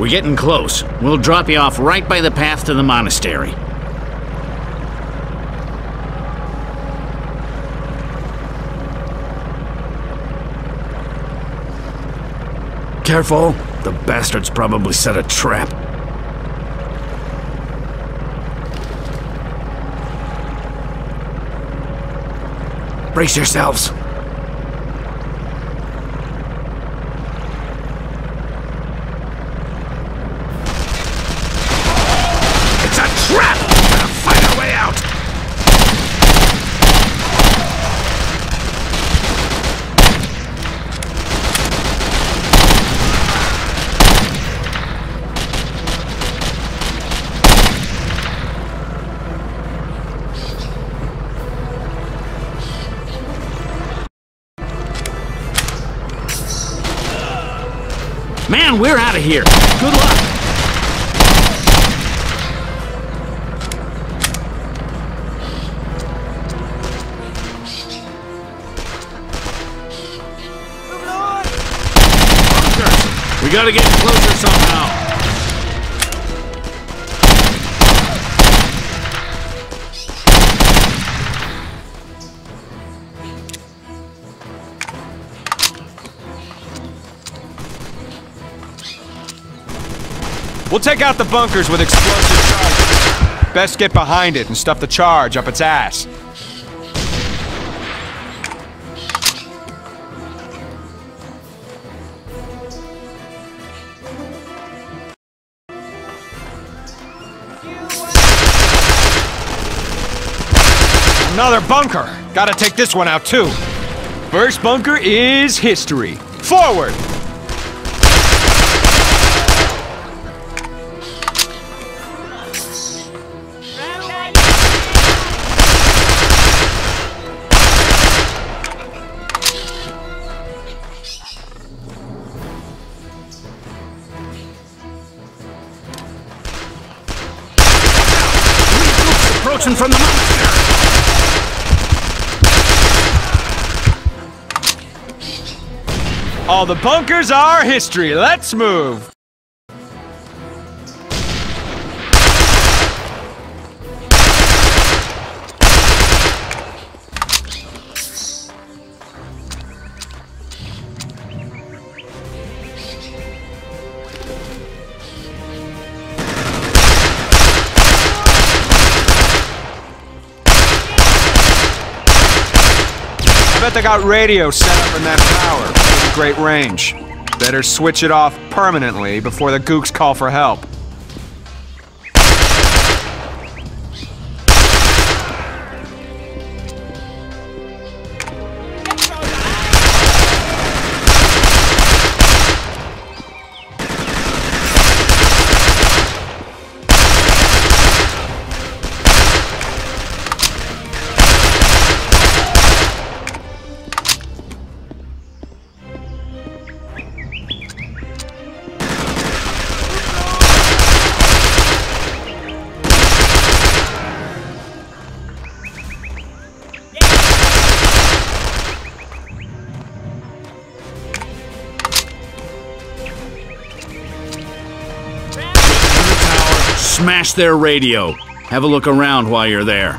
We're getting close. We'll drop you off right by the path to the monastery. Careful. The bastards probably set a trap. Brace yourselves. Man, we're out of here. Good luck. We gotta get closer somehow. We'll take out the bunkers with explosive charges. Best get behind it and stuff the charge up its ass. Another bunker! Gotta take this one out too. First bunker is history. Forward! Approaching from the monastery. All the bunkers are history. Let's move. Bet they got radio set up in that tower great range. Better switch it off permanently before the gooks call for help. Smash their radio. Have a look around while you're there.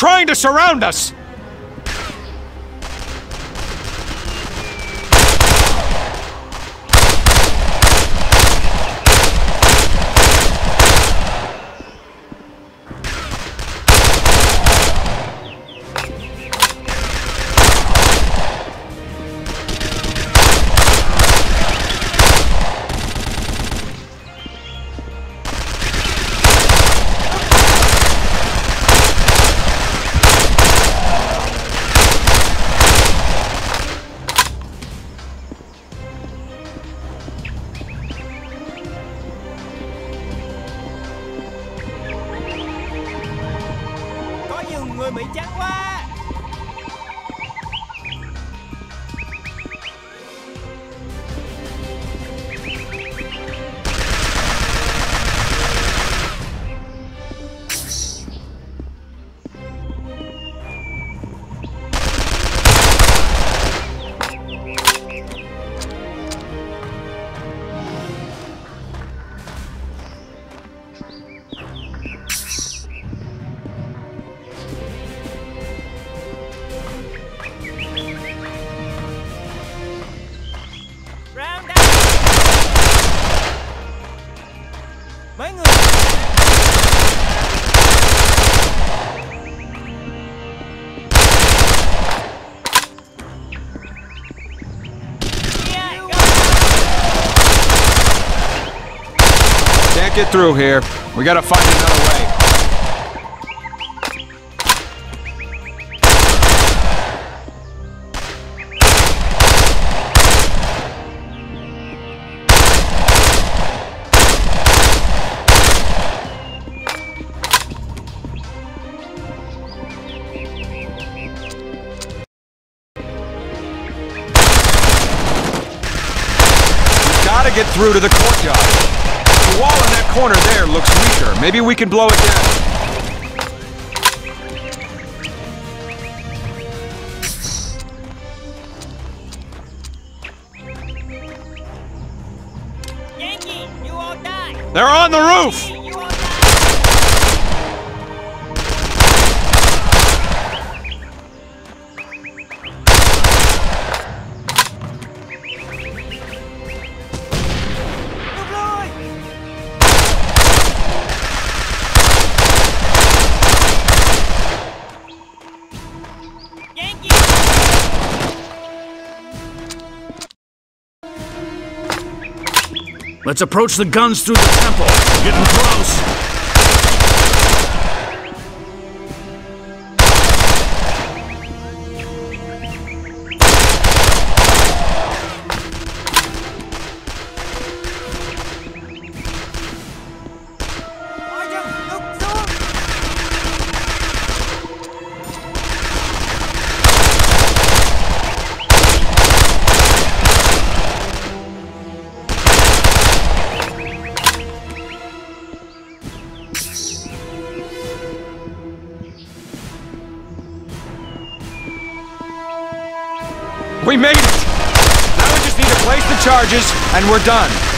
Trying to surround us! Người Mỹ trắng quá. Can't get through here. We gotta find another way. We gotta get through to the courtyard. The wall in that corner there looks weaker. Maybe we can blow it down. Yankee, you all die! They're on the roof! Let's approach the guns through the temple. Getting close. We made it! Now we just need to place the charges, and we're done.